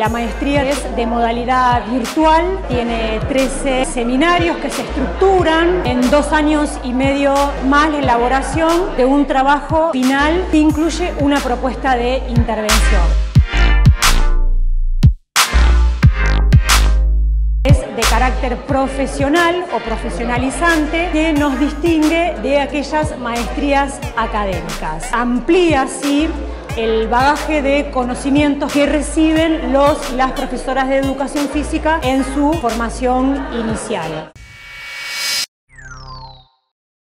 La maestría es de modalidad virtual, tiene 13 seminarios que se estructuran en dos años y medio más la elaboración de un trabajo final que incluye una propuesta de intervención. Es de carácter profesional o profesionalizante que nos distingue de aquellas maestrías académicas. Amplía así el bagaje de conocimientos que reciben los las profesoras de educación física en su formación inicial.